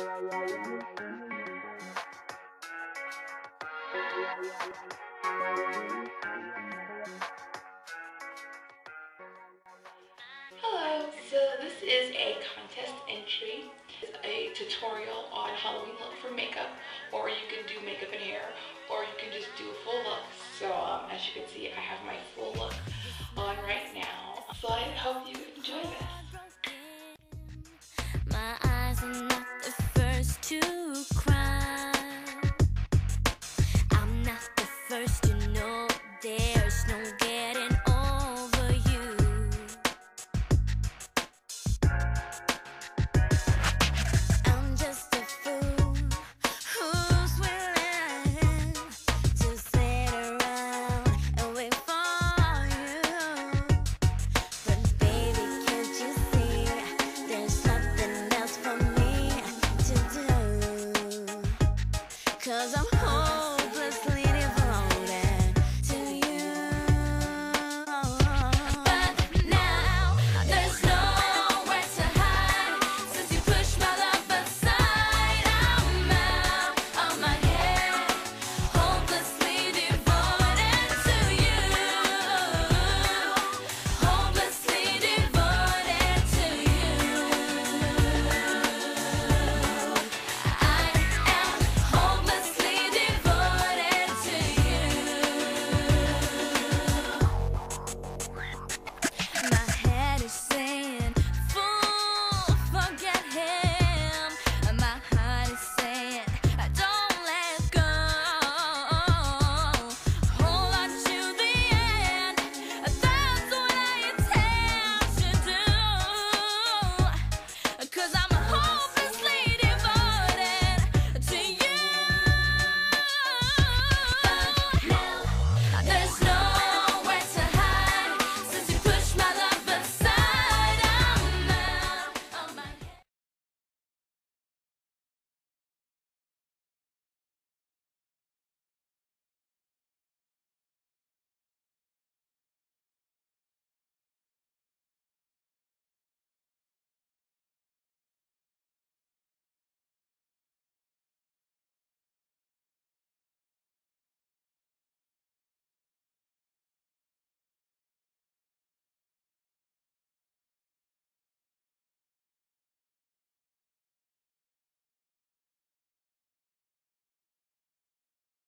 Hello, so this is a contest entry. It's a tutorial on Halloween look for makeup, or you can do makeup and hair, or you can just do a full look. So um, as you can see, I have my full look first know there's no getting over you. I'm just a fool who's willing to sit around and wait for you. But baby, can't you see there's nothing else for me to do? Cause I'm